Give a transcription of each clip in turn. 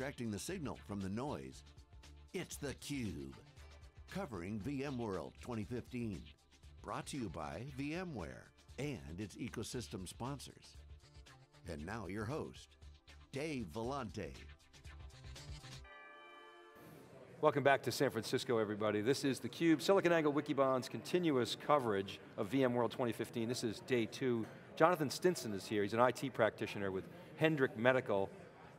extracting the signal from the noise. It's theCUBE, covering VMworld 2015. Brought to you by VMware and its ecosystem sponsors. And now your host, Dave Vellante. Welcome back to San Francisco, everybody. This is theCUBE, SiliconANGLE Wikibon's continuous coverage of VMworld 2015. This is day two. Jonathan Stinson is here. He's an IT practitioner with Hendrick Medical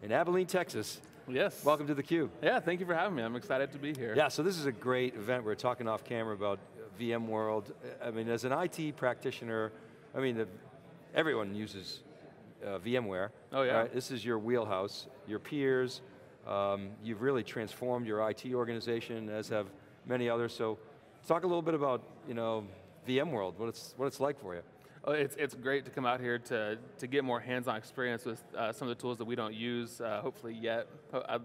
in Abilene, Texas. Yes. Welcome to theCUBE. Yeah, thank you for having me. I'm excited to be here. Yeah, so this is a great event. We're talking off camera about VMworld. I mean, as an IT practitioner, I mean, everyone uses uh, VMware. Oh yeah. Right? This is your wheelhouse. Your peers, um, you've really transformed your IT organization, as have many others. So, talk a little bit about you know VMworld, what it's what it's like for you. Oh, it's, it's great to come out here to, to get more hands-on experience with uh, some of the tools that we don't use, uh, hopefully yet. I'd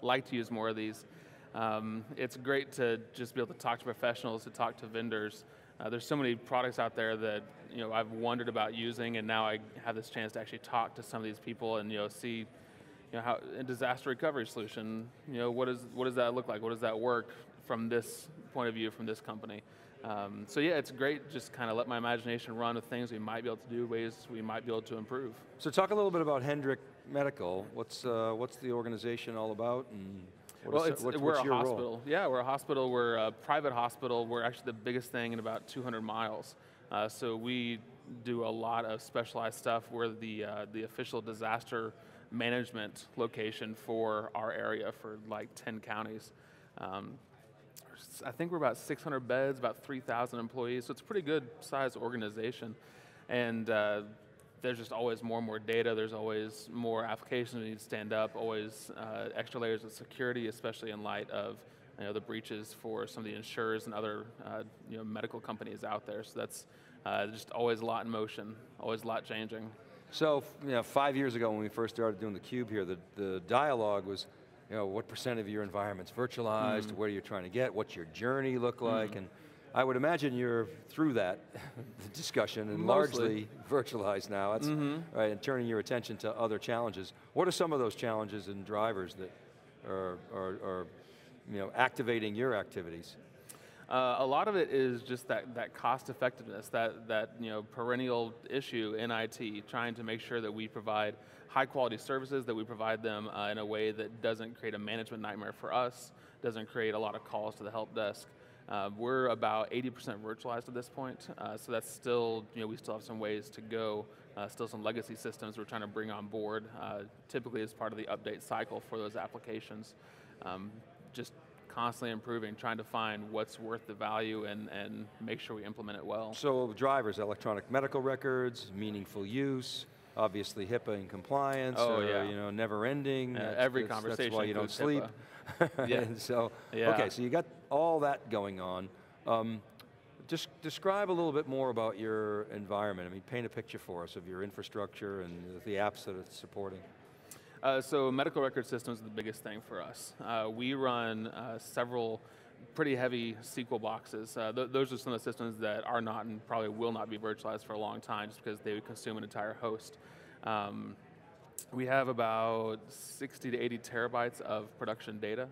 like to use more of these. Um, it's great to just be able to talk to professionals, to talk to vendors. Uh, there's so many products out there that you know I've wondered about using, and now I have this chance to actually talk to some of these people and you know see you know, how, a disaster recovery solution, you know, what, is, what does that look like? What does that work from this point of view, from this company? Um, so yeah, it's great just kind of let my imagination run with things we might be able to do, ways we might be able to improve. So talk a little bit about Hendrick Medical. What's, uh, what's the organization all about? And well, is, what, we're a hospital. Role? Yeah, we're a hospital. We're a private hospital. We're actually the biggest thing in about 200 miles. Uh, so we do a lot of specialized stuff. We're the, uh, the official disaster management location for our area for like 10 counties. Um, I think we're about 600 beds, about 3,000 employees, so it's a pretty good sized organization. And uh, there's just always more and more data, there's always more applications that need to stand up, always uh, extra layers of security, especially in light of you know, the breaches for some of the insurers and other uh, you know, medical companies out there. So that's uh, just always a lot in motion, always a lot changing. So, you know, five years ago when we first started doing theCUBE here, the, the dialogue was, you know, what percent of your environment's virtualized, mm. where are you're trying to get, what's your journey look like, mm. and I would imagine you're through that discussion and Mostly. largely virtualized now, that's, mm -hmm. right, and turning your attention to other challenges. What are some of those challenges and drivers that are, are, are you know, activating your activities? Uh, a lot of it is just that, that cost effectiveness, that, that you know, perennial issue in IT, trying to make sure that we provide high quality services, that we provide them uh, in a way that doesn't create a management nightmare for us, doesn't create a lot of calls to the help desk. Uh, we're about 80% virtualized at this point, uh, so that's still, you know, we still have some ways to go, uh, still some legacy systems we're trying to bring on board, uh, typically as part of the update cycle for those applications. Um, just constantly improving, trying to find what's worth the value and, and make sure we implement it well. So drivers, electronic medical records, meaningful use, obviously HIPAA and compliance, oh, or, yeah. you know, never ending. Uh, every that's, conversation That's why you don't sleep. yeah. and so, yeah. okay, so you got all that going on. Um, just describe a little bit more about your environment. I mean, paint a picture for us of your infrastructure and the apps that it's supporting. Uh, so medical record systems is the biggest thing for us. Uh, we run uh, several pretty heavy SQL boxes. Uh, th those are some of the systems that are not and probably will not be virtualized for a long time just because they would consume an entire host. Um, we have about 60 to 80 terabytes of production data.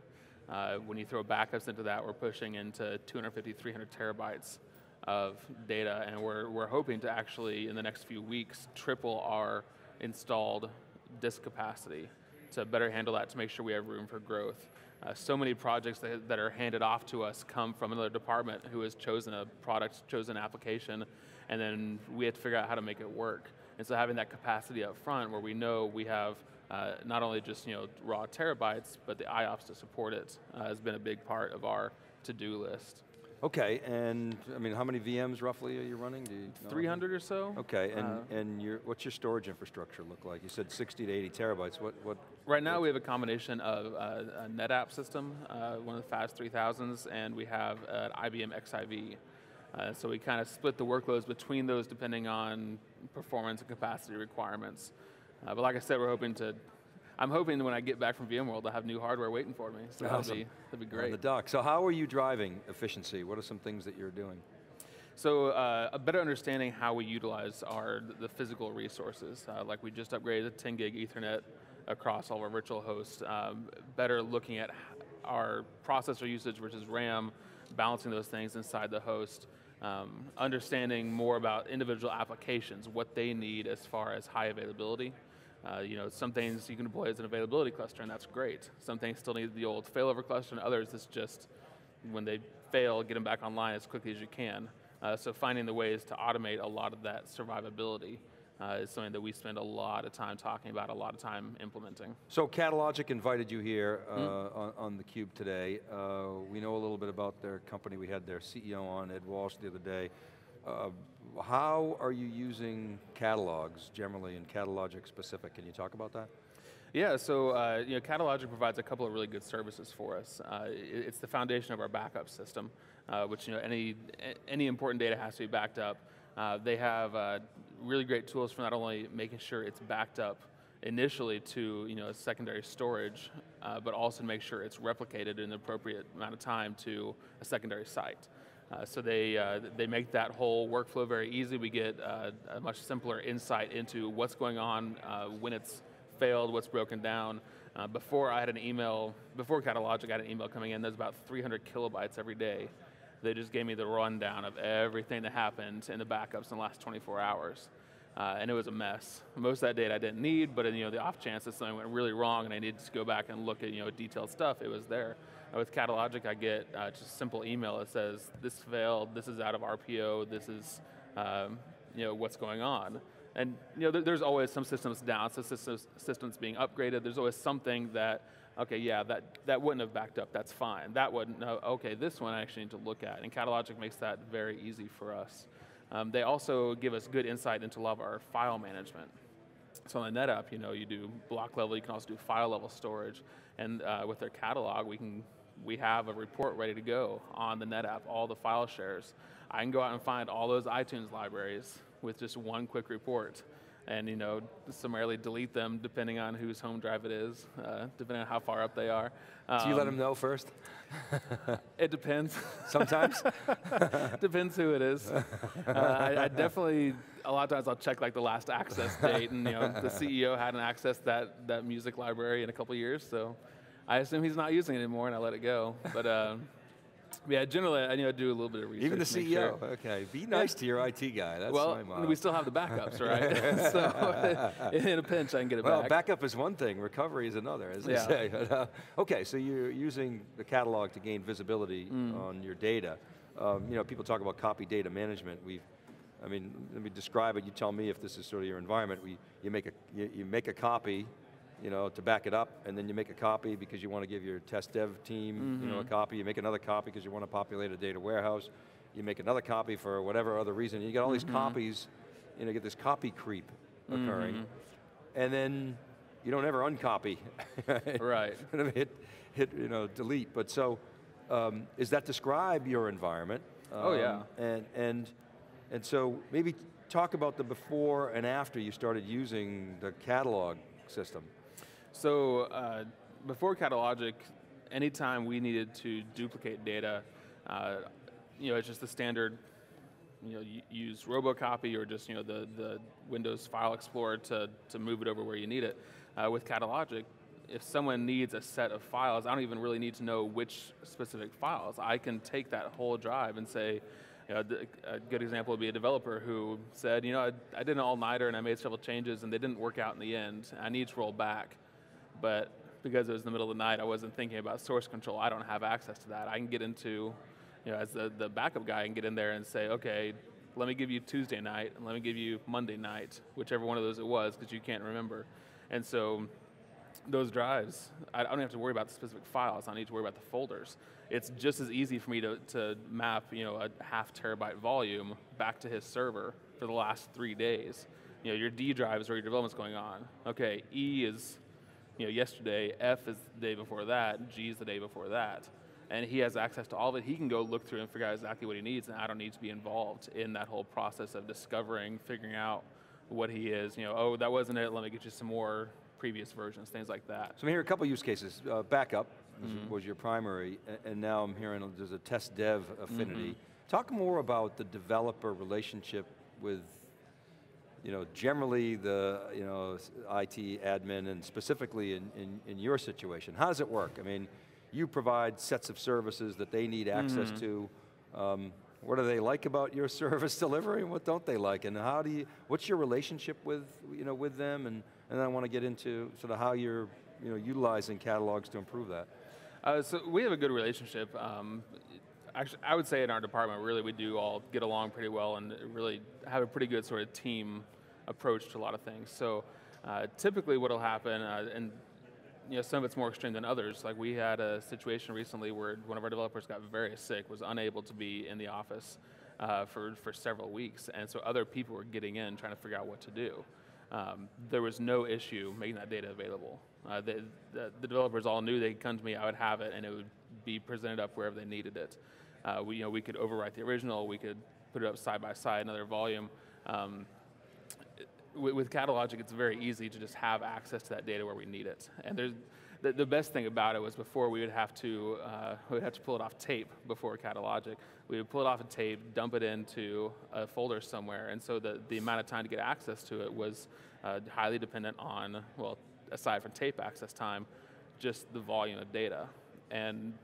Uh, when you throw backups into that, we're pushing into 250, 300 terabytes of data, and we're, we're hoping to actually, in the next few weeks, triple our installed disk capacity to better handle that to make sure we have room for growth. Uh, so many projects that, that are handed off to us come from another department who has chosen a product, chosen application, and then we have to figure out how to make it work. And so having that capacity up front where we know we have uh, not only just you know raw terabytes, but the IOPS to support it uh, has been a big part of our to-do list. Okay, and I mean, how many VMs roughly are you running? You 300 or so. Okay, and, uh, and your, what's your storage infrastructure look like? You said 60 to 80 terabytes, what? what right now we have a combination of uh, a NetApp system, uh, one of the FAS 3000s, and we have an IBM XIV. Uh, so we kind of split the workloads between those depending on performance and capacity requirements. Uh, but like I said, we're hoping to I'm hoping that when I get back from VMworld, I'll have new hardware waiting for me. So awesome. that'll, be, that'll be great. On the dock. So how are you driving efficiency? What are some things that you're doing? So uh, a better understanding how we utilize our the physical resources. Uh, like we just upgraded a 10 gig Ethernet across all of our virtual hosts, um, better looking at our processor usage versus RAM, balancing those things inside the host, um, understanding more about individual applications, what they need as far as high availability. Uh, you know, some things you can deploy as an availability cluster, and that's great. Some things still need the old failover cluster, and others it's just when they fail, get them back online as quickly as you can. Uh, so finding the ways to automate a lot of that survivability uh, is something that we spend a lot of time talking about, a lot of time implementing. So Catalogic invited you here uh, mm. on, on theCUBE today. Uh, we know a little bit about their company. We had their CEO on, Ed Walsh, the other day. Uh, how are you using catalogs generally and Catalogic specific? Can you talk about that? Yeah, so uh, you know, Catalogic provides a couple of really good services for us. Uh, it's the foundation of our backup system, uh, which you know, any, any important data has to be backed up. Uh, they have uh, really great tools for not only making sure it's backed up initially to you know, a secondary storage, uh, but also to make sure it's replicated in an appropriate amount of time to a secondary site. Uh, so they, uh, they make that whole workflow very easy. We get uh, a much simpler insight into what's going on when it's failed, what's broken down. Uh, before I had an email, before Catalogic, I had an email coming in, there's about 300 kilobytes every day. They just gave me the rundown of everything that happened in the backups in the last 24 hours. Uh, and it was a mess. Most of that data I didn't need, but in you know, the off chance that something went really wrong and I needed to go back and look at you know, detailed stuff, it was there. Uh, with Catalogic, I get uh, just a simple email that says, this failed, this is out of RPO, this is um, you know, what's going on. And you know, there's always some systems down, so systems, systems being upgraded. There's always something that, okay, yeah, that, that wouldn't have backed up, that's fine. That wouldn't, okay, this one I actually need to look at. And Catalogic makes that very easy for us. Um, they also give us good insight into a lot of our file management. So on the NetApp, you know, you do block level, you can also do file level storage. And uh, with their catalog, we can we have a report ready to go on the NetApp, all the file shares. I can go out and find all those iTunes libraries with just one quick report and you know summarily delete them depending on whose home drive it is, uh, depending on how far up they are. Um, Do you let them um, know first? it depends. Sometimes. depends who it is. Uh, I, I, definitely a lot of times I'll check like the last access date, and you know the CEO hadn't accessed that that music library in a couple years, so I assume he's not using it anymore, and I let it go. But. Um, yeah, generally I need to do a little bit of research. Even the CEO, sure. okay. Be nice to your IT guy. That's well, we still have the backups, right? so in a pinch, I can get it well, back. backup is one thing. Recovery is another, as they yeah. say. Uh, okay, so you're using the catalog to gain visibility mm. on your data. Um, you know, people talk about copy data management. We've I mean, let me describe it. You tell me if this is sort of your environment. We, you make a you, you make a copy you know, to back it up, and then you make a copy because you want to give your test dev team, mm -hmm. you know, a mm-hmm. copy. You make another copy because you want to populate a data warehouse. You make another copy for whatever other reason. You get all these mm -hmm. copies, you know, get this copy creep occurring, mm -hmm. and then you don't ever uncopy. right. hit, hit, you know, delete. But so, um, is that describe your environment? Um, oh yeah. Um, and and and so maybe talk about the before and after you started using the catalog system. So uh, before Catalogic, anytime we needed to duplicate data, uh, you know, it's just the standard, you know, use Robocopy or just, you know, the, the Windows File Explorer to, to move it over where you need it. Uh, with Catalogic, if someone needs a set of files, I don't even really need to know which specific files. I can take that whole drive and say, you know, a good example would be a developer who said, you know, I, I did an all-nighter and I made several changes and they didn't work out in the end. I need to roll back but because it was the middle of the night, I wasn't thinking about source control. I don't have access to that. I can get into, you know, as the, the backup guy, I can get in there and say, okay, let me give you Tuesday night, and let me give you Monday night, whichever one of those it was, because you can't remember. And so those drives, I don't have to worry about the specific files. I don't need to worry about the folders. It's just as easy for me to, to map, you know, a half terabyte volume back to his server for the last three days. You know, your D drive is where your development's going on. Okay, E is you know, yesterday, F is the day before that, G is the day before that. And he has access to all of it. He can go look through and figure out exactly what he needs, and I don't need to be involved in that whole process of discovering, figuring out what he is. You know, oh, that wasn't it, let me get you some more previous versions, things like that. So I'm hearing a couple use cases. Uh, backup mm -hmm. was your primary, and now I'm hearing there's a test dev affinity. Mm -hmm. Talk more about the developer relationship with you know, generally the you know, IT admin and specifically in, in, in your situation, how does it work? I mean, you provide sets of services that they need access mm -hmm. to. Um, what do they like about your service delivery and what don't they like? And how do you, what's your relationship with, you know, with them? And, and then I want to get into sort of how you're you know, utilizing catalogs to improve that. Uh, so we have a good relationship. Um, actually, I would say in our department, really, we do all get along pretty well and really have a pretty good sort of team approach to a lot of things. So uh, typically what will happen, uh, and you know, some of it's more extreme than others. Like we had a situation recently where one of our developers got very sick, was unable to be in the office uh, for, for several weeks, and so other people were getting in trying to figure out what to do. Um, there was no issue making that data available. Uh, the, the, the, developers all knew they'd come to me, I would have it, and it would be presented up wherever they needed it. Uh, we, you know, we could overwrite the original, we could put it up side by side, another volume. Um, with, with Catalogic, it's very easy to just have access to that data where we need it. And there's, the, the best thing about it was before we would have to uh, we would have to pull it off tape before Catalogic. We would pull it off a tape, dump it into a folder somewhere, and so the, the amount of time to get access to it was uh, highly dependent on, well, aside from tape access time, just the volume of data. And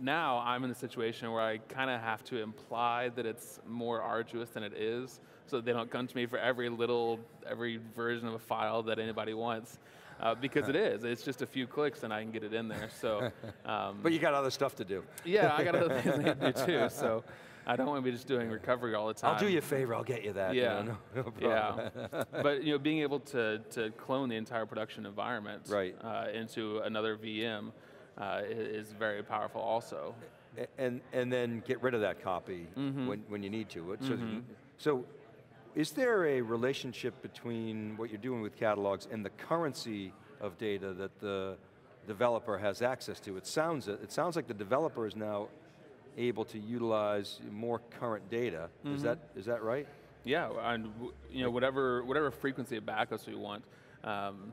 now I'm in the situation where I kind of have to imply that it's more arduous than it is, so they don't come to me for every little, every version of a file that anybody wants. Uh, because it is, it's just a few clicks and I can get it in there. So, um, but you got other stuff to do. Yeah, I got other things to do too. So, I don't want to be just doing recovery all the time. I'll do you a favor. I'll get you that. Yeah, you know, no, no yeah. but you know, being able to to clone the entire production environment right. uh, into another VM uh, is very powerful also. And, and then get rid of that copy mm -hmm. when, when you need to. So, mm -hmm. so is there a relationship between what you're doing with catalogs and the currency of data that the developer has access to? It sounds, it sounds like the developer is now able to utilize more current data. Mm -hmm. Is, mm-hmm. that, is that right? Yeah, and you know, whatever, whatever frequency of backups we want, um,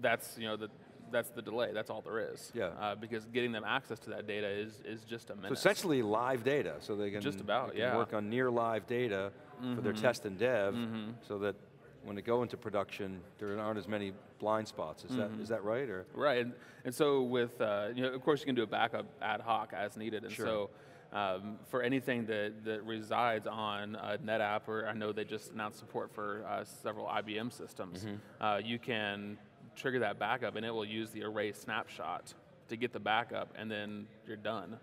that's, you know, the, that's the delay. That's all there is. Yeah. Uh, because getting them access to that data is is just a minute. So essentially live data, so they can just about can yeah work on near live data mm -hmm. for their mm-hmm. test and dev, mm -hmm. so that when they go into production, there aren't as many blind spots. Is mm -hmm. that is that right or right? And, and so with uh, you know, of course, you can do a backup ad hoc as needed, and sure. so. Um, for anything that, that resides on a NetApp, or I know they just announced support for uh, several IBM systems, mm -hmm. uh, you can trigger that backup and it will use the array snapshot to get the backup and then you're done.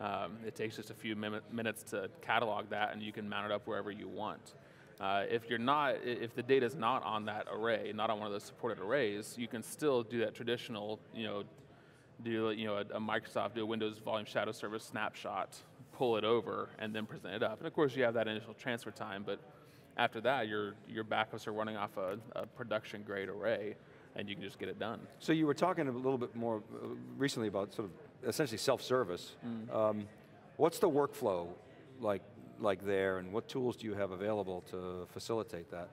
Um, it takes just a few minutes to catalog that and you can mount it up wherever you want. Uh, if you're not, if the data is not on that array, not on one of those supported arrays, you can still do that traditional, you know, do you know a, a Microsoft, do a Windows Volume Shadow Service snapshot, pull it over, and then present it up. And of course, you have that initial transfer time, but after that, your your backups are running off a, a production grade array and you can just get it done. So you were talking a little bit more uh, recently about sort of essentially self-service. Mm. Um, what's the workflow like, like there and what tools do you have available to facilitate that?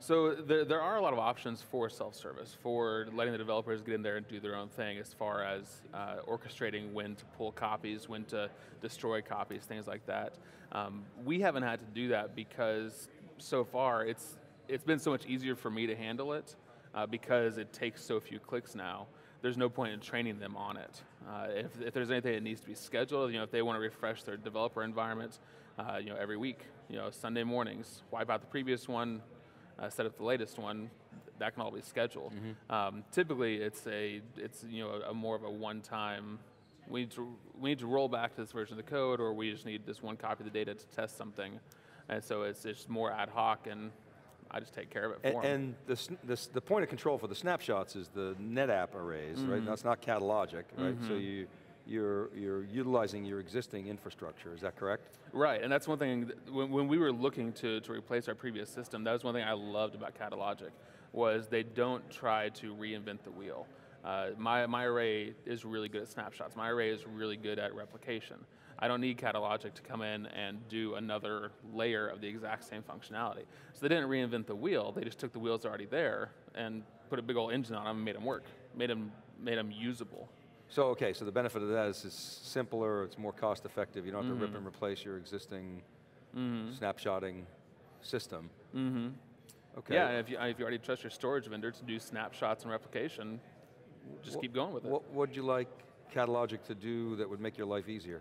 So there, there are a lot of options for self-service, for letting the developers get in there and do their own thing as far as uh, orchestrating when to pull copies, when to destroy copies, things like that. Um, we haven't had to do that because so far it's, it's been so much easier for me to handle it uh, because it takes so few clicks now. There's no point in training them on it. Uh, if, if, there's anything that needs to be scheduled, you know, if they want to refresh their developer environment, uh, you know, every week, you know, Sunday mornings, wipe out the previous one, uh, set up the latest one, that can all be scheduled. Mm -hmm. um, typically, it's a, it's you know, a, a more of a one-time we need to we need to roll back to this version of the code, or we just need this one copy of the data to test something, and so it's it's more ad hoc and I just take care of it for and, them. And the, the, the, point of control for the snapshots is the NetApp arrays, mm -hmm. right? That's not Catalogic, right? Mm -hmm. So mm-hmm. you, you're, you're utilizing your existing infrastructure, is that correct? Right, and that's one thing, when, when we were looking to, to replace our previous system, that was one thing I loved about Catalogic, was they don't try to reinvent the wheel. Uh, my, my array is really good at snapshots. My array is really good at replication. I don't need Catalogic to come in and do another layer of the exact same functionality. So they didn't reinvent the wheel, they just took the wheels already there and put a big old engine on them and made them work, made them, made them usable. So okay, so the benefit of that is it's simpler, it's more cost effective, you don't have mm -hmm. to rip mm-hmm. and replace your existing mm -hmm. snapshotting system. Mm -hmm. Okay. Yeah, and if you, if you already trust your storage vendor to do snapshots and replication, just keep going with it. What would you like Catalogic to do that would make your life easier?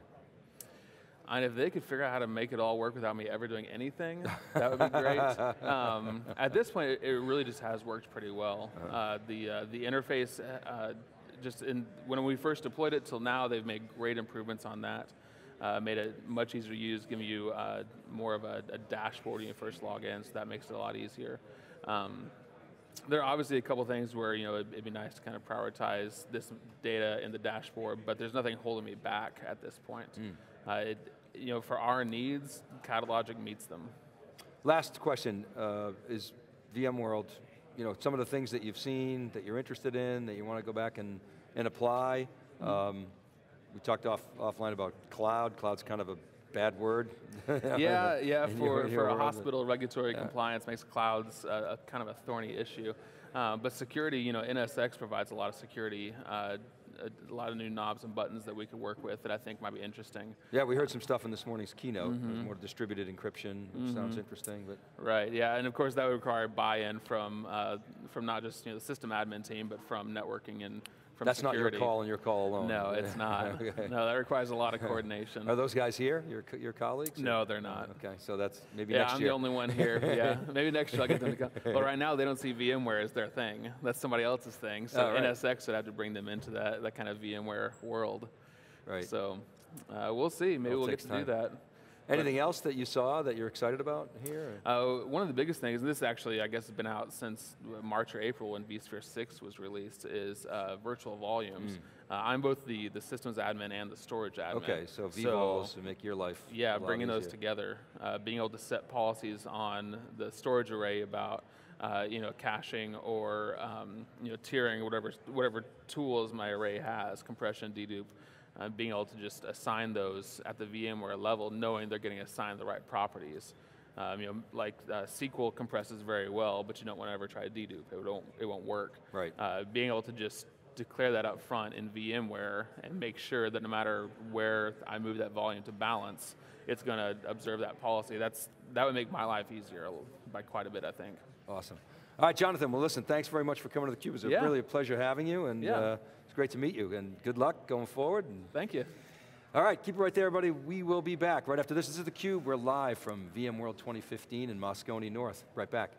And if they could figure out how to make it all work without me ever doing anything, that would be great. um, at this point, it, it really just has worked pretty well. Uh-huh. Uh, the uh, the interface, uh, just in, when we first deployed it till now, they've made great improvements on that. Uh, made it much easier to use, giving you uh, more of a, a, dashboard when you first log in, so that makes it a lot easier. Um, there are obviously a couple things where you know it'd, it'd, be nice to kind of prioritize this data in the dashboard, but there's nothing holding me back at this point. Mm. Uh, it, you know, for our needs, Catalogic meets them. Last question uh, is VMworld. You know, some of the things that you've seen that you're interested in that you want to go back and and apply. Mm -hmm. um, we talked off offline about cloud. Cloud's kind of a bad word. yeah, yeah. For for a hospital, regulatory yeah. compliance makes clouds a, a, kind of a thorny issue. Uh, but security, you know, NSX provides a lot of security. Uh, a, lot of new knobs and buttons that we could work with that I think might be interesting. Yeah, we heard some stuff in this morning's keynote, mm -hmm. more distributed encryption, which mm -hmm. sounds interesting. But Right, yeah, and of course that would require buy-in from, uh, from not just you know, the system admin team, but from networking and from That's security. not your call and your call alone. No, it's not. okay. No, that requires a lot of coordination. Are those guys here, your, your colleagues? No, they're not. Okay, so that's maybe yeah, next I'm year. the only one here, yeah. Maybe next year I'll get them to come. But right now they don't see VMware as their thing. That's somebody else's thing. So oh, right. NSX would have to bring them into that, that kind of VMware world. Right. So uh, we'll see. Maybe we'll get to time. do that. Anything else that you saw that you're excited about here? Uh, one of the biggest things, and this actually I guess has been out since March or April when vSphere 6 was released, is uh, virtual volumes. Mm. Uh, I'm both the, the systems admin and the storage admin. Okay, so vVols so, to make your life Yeah, bringing those together. Uh, being able to set policies on the storage array about uh, you know, caching or um, you know, tiering, whatever, whatever tools my array has, compression, dedupe, uh, being able to just assign those at the VMware level, knowing they're getting assigned the right properties. Um, you know, like uh, SQL compresses very well, but you don't want to ever try to dedupe. It won't, it won't work. Right. Uh, being able to just declare that up front in VMware and make sure that no matter where I move that volume to balance, it's going to observe that policy. That's, that would make my life easier by quite a bit, I think. Awesome. All right, Jonathan, well listen, thanks very much for coming to theCUBE. It was yeah. really a pleasure having you, and yeah. uh, it's great to meet you, and good luck going forward. And thank you. All right, keep it right there, everybody. We will be back right after this. This is theCUBE. We're live from VMworld 2015 in Moscone North. Right back.